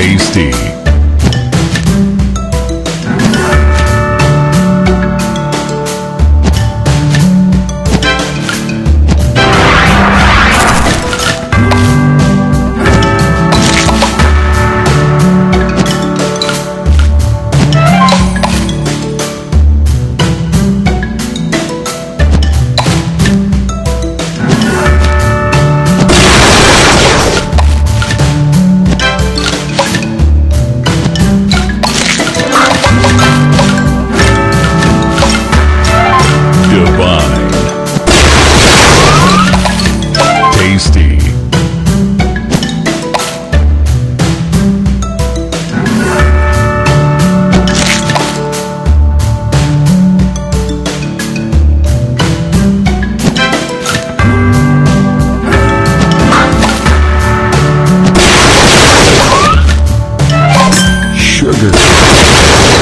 tasty. Let's go.